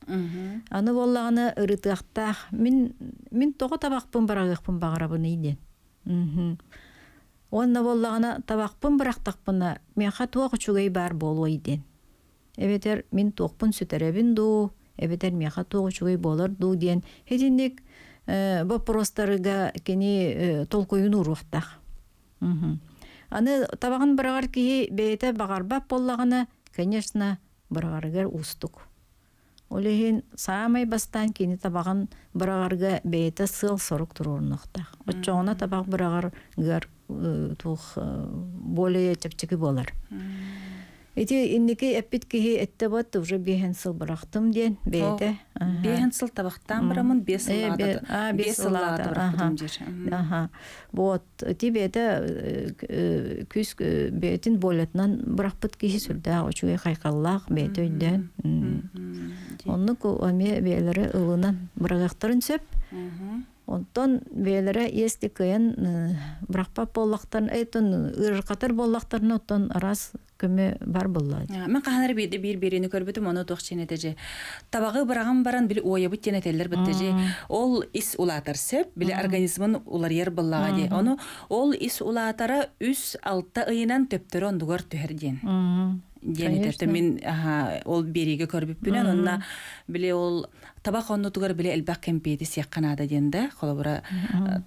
Speaker 1: Мгм.
Speaker 2: аны боллаганы ырытыактак мин мин того табакпын барагыкпын багарабын ийден онна боллагана табакпын барактакпына мен хатуак учугай бар болу ийден эбетер мин туокпун сүтеребин ду эбетер меха туогучугай болор ду диен хединник вопростарыга кени э, толкуюн уруактак аны табагын барагар кии бейте багарбап боллагана конечно барагарыгар устук. Олехин самай бастан кини табагын барагарга бейте сыл сорук турурнуктак очоғына табак барагар гар э, тух э, более чепчеки болар Эти инники эппит киһи этте бот уже биһен сыл барахтым диен бейте.
Speaker 1: Бehen сыл табақтан барамын, бес
Speaker 2: Э,
Speaker 1: сыл
Speaker 2: бе- а, бес
Speaker 1: бес сыл
Speaker 2: сыллаата,
Speaker 1: барақтым
Speaker 2: аха. Вот. Ти бете э, э, күс э, бетин болетнан барахпыт киһи сүрдә очуй хайкаллах бете өйдән. Онны ку аме белере ылынан барагактарын сөп. Онтон белере если кыен брахпа боллактан эйтон ыркатыр боллактарын оттон арас көмө бар булла.
Speaker 1: А, Мен каханар бирде бир биrini көрбүтүм, оны тохчен этеже. Табагы бараган баран били оябыт тенетелер биттеже. Ол ис улатар сеп, били организмын улар ер буллага де. Оны ол ис улатара үс алта ыйынан төптөрө ондугар түһер Диэн этепте мен ол бериге көрбүппүнен, онна биле ол табак оннутугар биле элбак кемпейти сиякканада диенде, холобура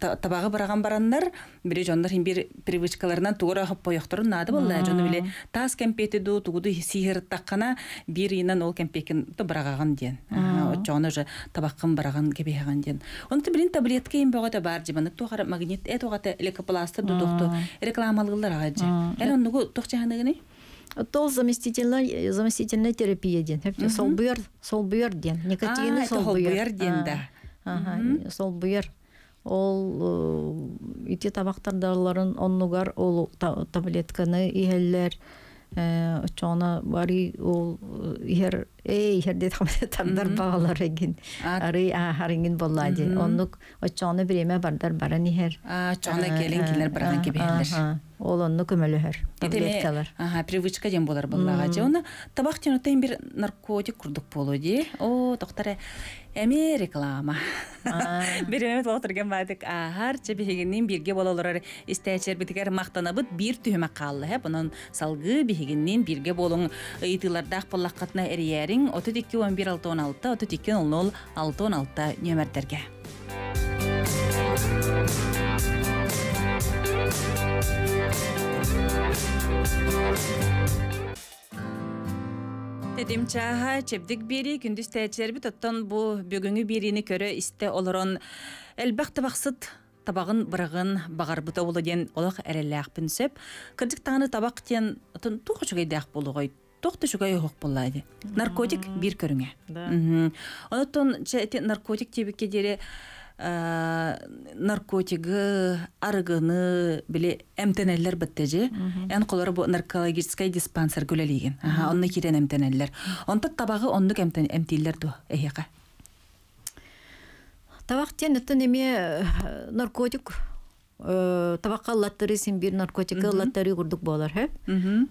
Speaker 1: та- табагы бараган бараннар, биле жондар хин бир привычкаларынан тугара хоп поёхторун нады болла, жону биле тас кемпейти ду тугуду сихир таккана бир инан ол кемпейкин то бараган диен. Очону же табаккын бараган кебеган диен. Онты билин таблетка им богата бар жибаны тугара магнит э тугата лекопластыр дудукту рекламалыгылар агажы. Эл оннугу тохчаһанагыны?
Speaker 2: Тол заместительная заместительная терапия ден. Хепте сол буяр, сол буяр ден.
Speaker 1: Это
Speaker 2: сол буяр
Speaker 1: ден да.
Speaker 2: Ага, сол буяр. Ол э, ити табактардарларын оннугар ол та- таблетканы ихеллер очона бари ол э, ихер эй ихер дет тамдар багалар эгин.
Speaker 1: А.
Speaker 2: Ары ахарынгин боллади. Оннук очона биреме бардар баран ихер.
Speaker 1: А, чоңна келин килер бараган кебелер.
Speaker 2: Аха, Ол онну көмөлөһөр. Таблеткалар.
Speaker 1: Ага, привычка ден болар буллага же. Оны табак тен бир наркотик курдук болу ди. О, доктора эми реклама. Биреме толтырген бадык. Ахар чебегеннен бирге бололар истечер битигер мактанабыт бир түһмө калды. Хеп онун салгы бигеннен бирге болуң ыйтылардак боллаккатна эриярин 32 11 616 32 00 616 нөмердерге. Тедим чаха чебдик бири күндүз тәчерби тоттон бу бүгүнгү бирини көрө исте олорон элбак табаксыт табагын бырагын багарбыта болу ден олох эреллаакпын сөп кырдык таны табак тен отон туха чугайдаак болугой тохта чугай охок боллайды наркотик бир көрүңө онотон наркотик тебикке дере наркотигі арыгыны биле эмтенеллер биттеже эн колор бу наркологический диспансер күлелиген аха онны кирен эмтенеллер онта табагы оннук эмтен эмтиллер ду эхека
Speaker 2: Табак тен өттөн эме э, наркотик э, табакка латтары син бир наркотик латтары курдук болар хэ.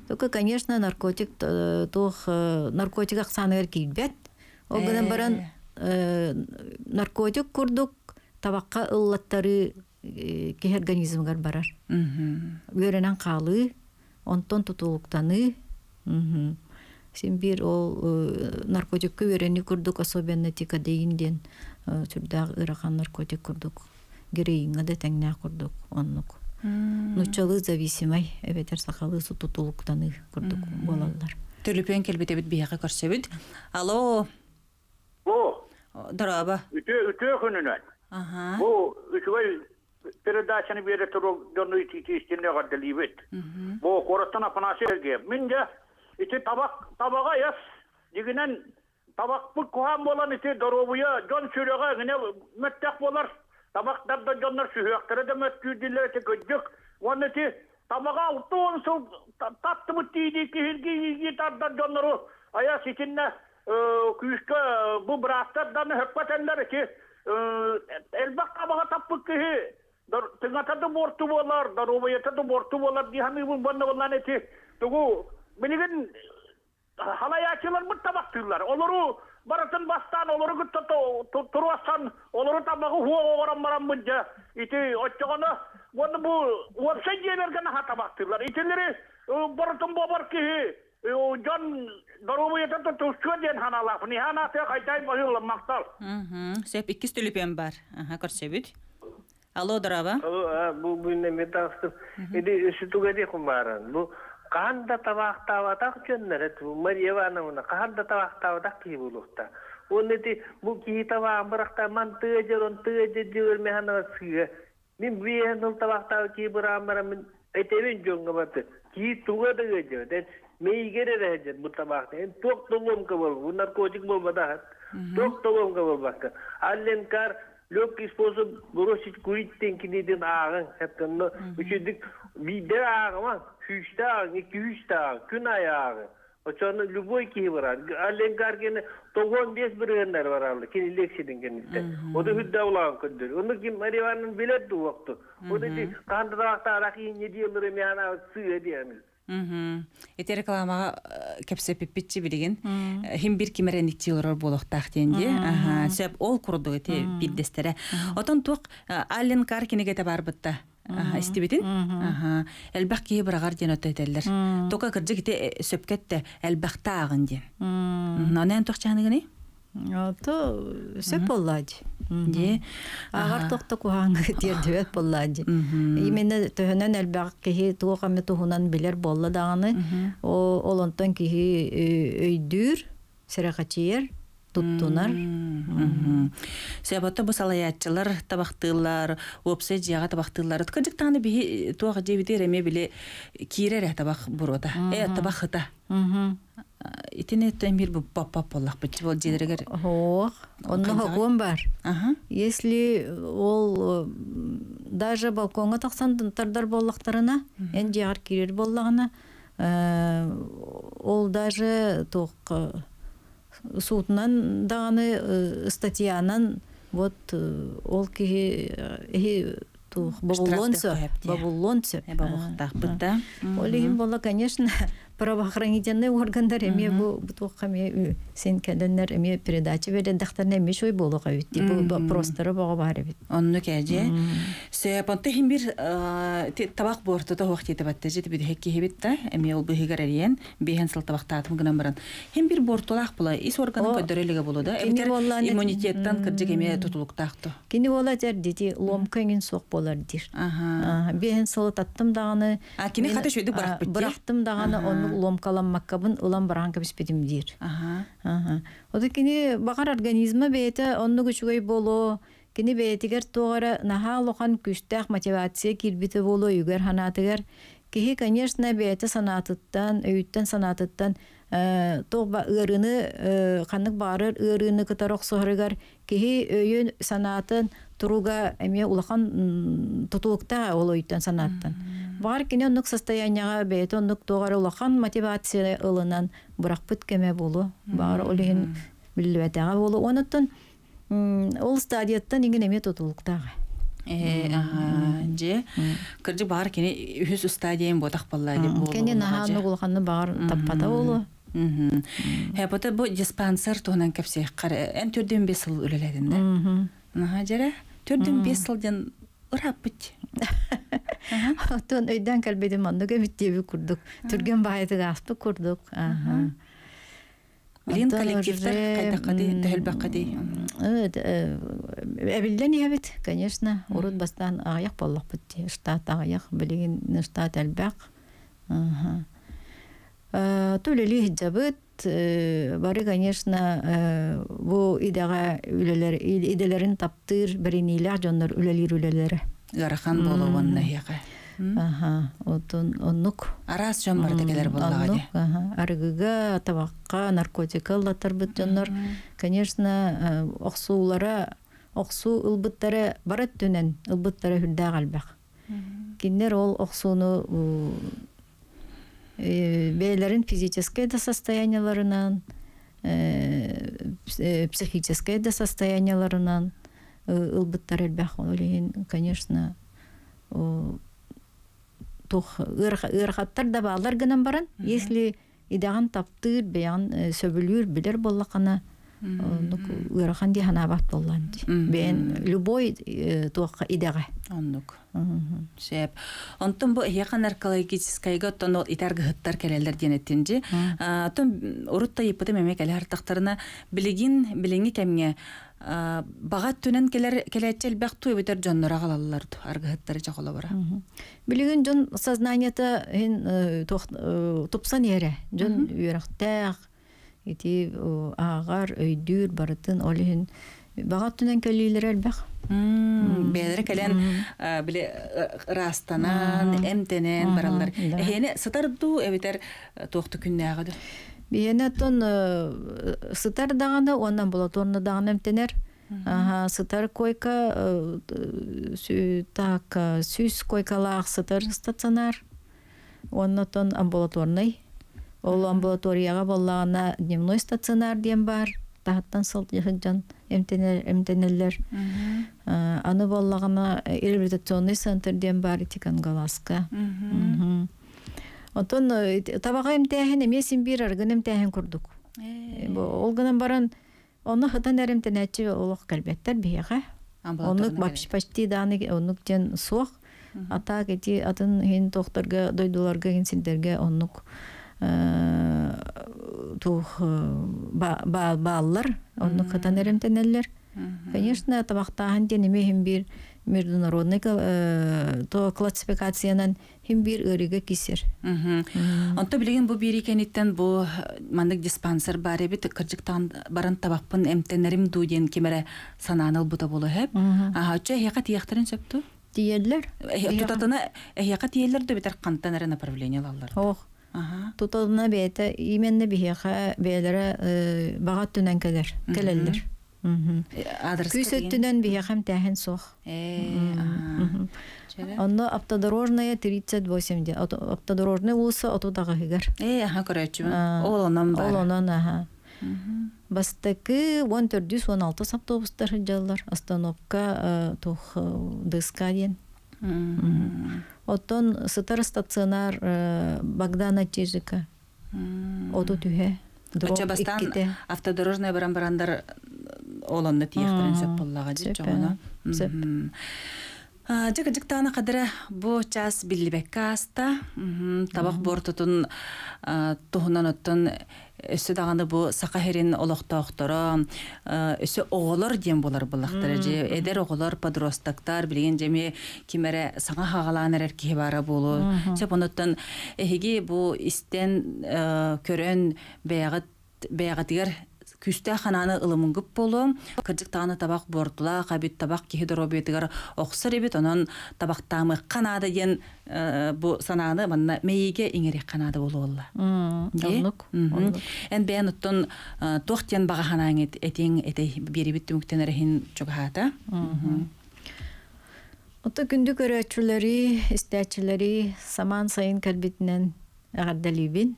Speaker 2: Только, конечно, наркотик э, э, наркотик аксаныр кийбет. Ол баран э, наркотик курдук табакка ыллаттары э, ки организмгар барар. Үйренен калы, онтон тутулуктаны. Сен бир ол э, наркотикка үйрени курдук, особенно тикадеинден түрдәг ырахан наркотик курдук. Героинга да тәңнә курдук, оннук. Нучалы зависимай, эбетер сакалы су тутулуктаны курдук болалар.
Speaker 1: төлөпөн келбете бит бияка көрсөбүт алло
Speaker 6: Бу
Speaker 1: дороба
Speaker 6: үтө үтө күнүнөн.
Speaker 1: Аха
Speaker 6: Бу үчүгөй передачаны бере туру дону ити истине гадделибет. Бу коротана панасерге. Минде ити табак табага яс дигинен табак бу куам болан ити доробуя жон сүрөгө гыне мөттөк болар. Табактарда жоннор сүйөктөрө да мөттүдүлөр те көжөк. Оны ти табага утун сыл татты мутиди кихирги тарда жоннору ая ситинне күйүскө бу брастардан хөппөтөндөр ки элбак табага таппык кихи тыңата да борту болар, дарубаята да борту болар, диханы бұл банна болан эти. Тугу, билигин халаячылар бұт табақтылар. Олару баратын бастан, олару күтті тұруастан, олару табағы хуа оғаран баран бұнja. Ити отчоғаны, оны бұл уапсай жеберген ха табақтылар. Итилері баратын бобар кихи, жон ден. Нихана те мақтал.
Speaker 1: Мгм. Сеп бар. Көрсөбүт. Алло, дораба.
Speaker 3: бу буйна метастым иди ситуга ди кумаран бу канда табактабата чөннөр ту мария ивановна канда табактабата ки булукта онети бу ки таба быракта ман тыжер тыжер дивер механа сыга мин биен табакта ки бурамара мин этебин жонга баты ки туга дыгы жö ден мейгере режет бу табакта эн ток толом кабыл бу наркотик болбада ток толом кабыл бакка аллен кар легкий способ бросить курить тенкинеден ағын хәттенно үчүдүк биде ағыма хүчтә хүчтә ағын күн аяғы Очоны любой ки бар. Ален каргене тогон бес биргендер бар алды. Кини лексиден кенде. Оды хүддә улан көндөр. Оны ким Мариванын билет ду вакты. Оды ди канды вакта рахи не диелер мена сыя диямыз.
Speaker 1: Мгм. Эти рекламага кепсе пиппичи билеген. Хим бир кимеренник тилер болохтак денди. Аха, сеп ол курду эти биддестере. Отон тук Аллен Каркинеге те барбытта. Аха, истибетин. Аха. Элбак ки бирагар ден өтөтеллер. Тока кыржы ките сөпкетте элбакта агын ден. Нанен тохчаныгыны?
Speaker 2: Ото сөп боллади.
Speaker 1: Де.
Speaker 2: Агар тохта куһаң диэдебет боллади. Именно төһөнөн элбак киһи туохаме туһунан билер болла даганы. О олонтон киһи өйдүр серекачиер туттунар.
Speaker 1: Себатта бу салаятчылар, табактылар, опсе жага табактылар. Кыжык таны би туага жебите реме биле кирер табак бурода. Э табак хыта.
Speaker 2: Мгм.
Speaker 1: Итине темир бу папа боллак бит бол жедерегер.
Speaker 2: Хоох, онно хогон бар.
Speaker 1: Аха.
Speaker 2: Если ол э, даже балконга тақсан тардар боллақтарына, эн жагар кирер боллагына, э, ол даже тоқ э, суутунан даганы э, статьянан вот э, ол кихи тух бабулонцы.
Speaker 1: Эба бухтак битта.
Speaker 2: Олигин болла, конечно, правоохранительный органдар эме бу бутуқаме сен кәденнәр эме передача бередәхтәр эме шой болуга бит. Бу просторы бага бар бит.
Speaker 1: Онну кәже. Себатта хим бир табак борту да вакыт итеп жете бит хекки хебитта. Эми ул бихигер эриен, бихен сыл табактатым гынан баран. Хим бир бортулак була, ис органы көдөрөлүгө болуда.
Speaker 2: кини болланы-
Speaker 1: иммунитеттан кыржык эме тутулуктакту.
Speaker 2: Кини бола жер дити ломкеңин сок болар дир.
Speaker 1: Аха.
Speaker 2: Бен солы таттым даганы.
Speaker 1: А, кини
Speaker 2: мен,
Speaker 1: хата шөйдүк барак бит,
Speaker 2: Бырактым даганы оны ломкаламмаккабын улам баранка биспедим дир.
Speaker 1: Аха.
Speaker 2: Ага. Ода кини багар организма бейте онну күчүгөй боло, кини бейтигер тоғара наха лохан күстәк мотивация кирбите боло югер ханатыгер. Кихи, конечно, бейте санатыттан, өйттен санатыттан тоғба ырыны, қанық барыр ырыны кытарок сохрыгар, кихи өйін санатын туруга эме улахан тутулукта ол өйттен санаттан. Бар кини оннук состоянияга бейте оннук тоғар улахан мотивация ылынан бұрақпыт кеме болу. Бар олихин билбетега болу. Онуттан ол стадияттан иген эме тутулуктага.
Speaker 1: Э. Же кыржык бар кини үһүс стадиям ботак болла деп.
Speaker 2: Кене наханы улаханы бар таппата болу.
Speaker 1: Хәпәтә бу диспансер туһунан кепсе кар эн төрдөн бес ел үлеләден дә.
Speaker 2: Мгм.
Speaker 1: Наха төрдөн бес елдан ырап бит.
Speaker 2: Тон өйдән кәлбеде манныга биттеби курдук. Түрген баһайды гаспы курдук.
Speaker 1: Билин тәһелбәк кады.
Speaker 2: Эт, э, Әбилден ябит, конечно, урут бастан аяк боллак битти. Штат аяк, билигин штат әлбәк. Ага. Э, Түлели хиджабыт, бары, конечно, э, бу идега үлелер, иделерин таптыр, беринилер, жоннор үлелер үлелері.
Speaker 1: Гарахан болуын нәһиәгә.
Speaker 2: Ага, отон, оннук.
Speaker 1: Арас жон бар дегелер буллага
Speaker 2: Оннук,
Speaker 1: ди.
Speaker 2: ага. Арыгыга, табакка, наркотика латар бит жоннор. Конечно, э, оксуулара, оксуу ылбыттары барат түнен, ылбыттары хүрдә галбак. Киндер ол оксууну э, бейлерин физическое да состоянияларынан, э, э, психическое да состоянияларынан ылбыттар элбах олеген, конечно, тух ырхаттар да баалар гынан баран. Если идаган таптыр биян сөбүлүр билер боллакана. ырахан ди ханабат боллан бен любой э, туакка идага
Speaker 1: оннук Шеп. Онтон бу яқан аркологическайга оттон ол итар гыттар келелер денеттинжи. Оттон урутта ипыты меме келе артактарына билигин билинги кемге багат түнен келер келечел бак туй битер жоннора калалар аргыттары жакола бара.
Speaker 2: билигин жон сознанията хин э, тух- э, тупсан ере жон үйрактак ити э, агар өйдүр барытын олихин багат түнен келилер элбек
Speaker 1: Бәдер келен биле растанан, эмтенен баралар.
Speaker 2: да.
Speaker 1: Эхене сытарду эбитер тоқты күннәгы.
Speaker 2: Биене тон э, сытар даганы, онан булаторны даганы эмтенер. Ага, сытар койка, э, так, э, сүз койкалаах сытар стационар. Онна тон амбулаторный. Ол амбулаторияга боллагана дневной стационар диен бар. Тахаттан сыл жан эмтенер эмтенелер. Э, Аны боллагана э, реабилитационный центр диен бар Тикан Галаска. Мгм. Отон э, табага эмтәһен эмесин бир аргын эмтәһен курдук. Э, бу Ол гынан баран оны хытан эремтенәчи олох кәлбәттәр бияга. Онук бапш почти даны онук жен суак. Ата кети атын хин тохтарга дойдуларга хин силдерге онук э, тух э, ба- ба- бааллар онук хытан эремтенеллер. Конечно, табактаһын ден эме хим бир международный э, то классификациянан хим бир ыриге кисер.
Speaker 1: Онто билеген бу бири кениттен бу мандык диспансер бар эбит кыржыктан баран табакпын эмтенерим ду диен кемере сананыл бута болу хеп. Аха, чө яка тияхтарын сөптү.
Speaker 2: Диеллер.
Speaker 1: Тутатына яка тиелер дө битер кантан направление алалар.
Speaker 2: Ох,
Speaker 1: Аха.
Speaker 2: Туталына бейте именно бихеха бейлere багат түнен келер, келелер.
Speaker 1: Э, аха. Чere.
Speaker 2: Онно автодорожная 38 де. Ото- Автодорожный хигер.
Speaker 1: Э, аха бар.
Speaker 2: Ол онон аха. Бастакы 1416 автобустар хыджалар. Остановка э, тух э, дыска диен. Отон сытар стационар э, Богдана.
Speaker 1: Мгм.
Speaker 2: Оту түһе. Дроп
Speaker 1: Оча бастан
Speaker 2: икките.
Speaker 1: автодорожная баран барандар олонны тияхтарын сөп боллага же
Speaker 2: сөп,
Speaker 1: жогона.
Speaker 2: сөп.
Speaker 1: Жык жыктаана кадыра бу час биллибекка аста Мгм, табак бортутун тухунан оттон өссө даганы бу сака херин олохтоохторо өссө оголор диен болар булактары же эдер оголор подростактар билген жеме кимере саңа хагалаанар эркиһи бара болу сеп оноттон эһиги бу истен э, көрөн бэягат бэягатыгар күстэ хананы ылымынгып болу кырдык тааны табак бортула кабит табак киһи доробиетигар оксор эбит онон табактаамы канада диен э, бу санааны манна мейиге иңерек канада болу болла
Speaker 2: М,
Speaker 1: Ди?
Speaker 2: Оннук.
Speaker 1: Мгм. Эн бээн оттон туохтен бага ханаан этең эте берибит түмүктенерин чугаата.
Speaker 2: Ото күндү көрөчүләри, истәчүләри саман сайын кәлбитнен әгәрдәлибин.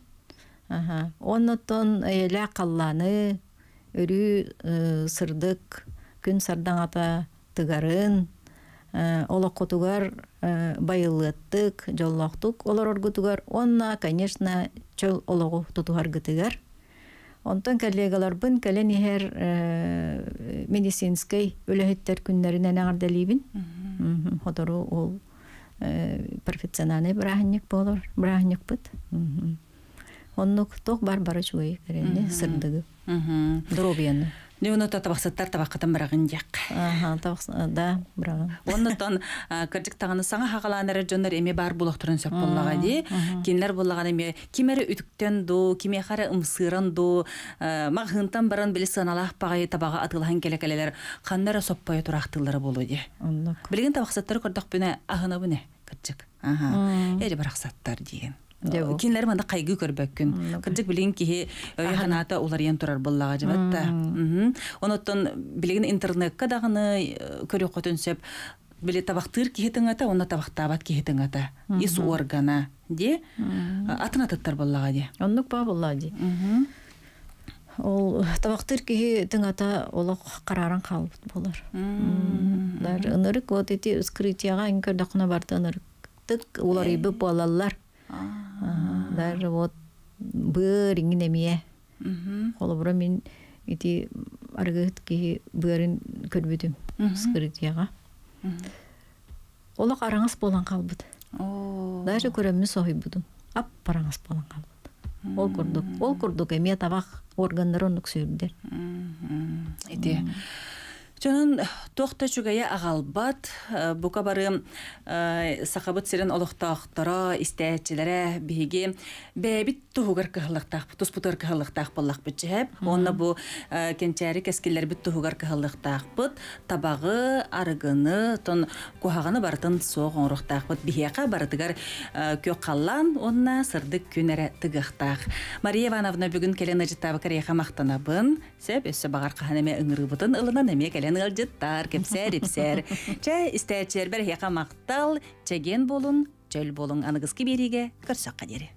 Speaker 2: Аха. Оннотон элә калланы, өрү э, сырдык, күн сардан ата тыгарын, э, олокотугар э, байылыттык, жоллоктук олар оргутугар, онна, конечно, чөл ологу тутугар гытыгар. Онтон коллегаларбын кэлен ихер э, медицинский өлөһөттер күннәренә нәгәрдәлибин. Мгм. Хотору ол э, профессиональный брахник болор, брахник бит. Оннук тох бар бары чуй керене сырдыгы. Дробияны.
Speaker 1: Нюнота табаксаттар табаккатан барагын жак.
Speaker 2: Аха, тавс да, браган.
Speaker 1: Оннотон кырдык таганы саңа хагаланары жоннор эми бар булактырын сөп боллага ди. Кинлер боллаган эми кимери үтүктен ду, киме хара ымсырын ду, магынтан баран били сыналах багай табага атылхан келекелелер каннара соппой турактылары болу ди. Билген табаксаттар көрдөх бүне ахына бүне кырдык. Аха. Эри бараксаттар диген.
Speaker 2: Дебу.
Speaker 1: Кинлер манда кайгы көрбөккүн. Кырдык билген кихи өйханата улар ен турар боллага жабатта. Мгм. Оноттон билген интернетка дагыны көрө котун сөп биле табактыр кихитин ата, онна табактабат кихитин ата. Ис органа ди. Атына таттар боллага ди.
Speaker 2: Оннук ба буллади.
Speaker 1: Мгм.
Speaker 2: ол табактыр киһи тыңата олох караран калбыт болар дар ынырык вот эти скрытияга инкөрдөхүнө барты ынырыктык улар ибы балалар дар вот быыр иңин эмие холобура мен ити аргыт киһи быарын көрбүтүм скрытияга олох араңас болан калбыт даже көрөмүн сохуйбутум ап параңас болан калбыт ол курдук ол курдук эмие табак органдары онук сүйүрдер
Speaker 1: Ити. Жонун тохта чугая агалбат, э, бука бары э, сахабыт сирен олохтаахтара, истәчиләре биһиги бәбит туһугар кыһыллыктаах, туспутар кыһыллыктаах боллак бичеп. Онна бу э, бит туһугар кыһыллыктаах бут, табагы, арыгыны, тон кухаганы бартын соог оңрухтаах бут, биһиэка бардыгар кök қаллан, онна сырдык күнәре тыгыхтаах. Мария Ивановна бүгүн келен ыжыттабы карияха мактанабын, сәп өссө багар каханеме ыңырыбытын ылынан эме келен ылжыттар, кепсер, ипсер. Ча истәчер бер хека мактал, чеген болун, чөл болун анығыз кибериге көрсөкка дери.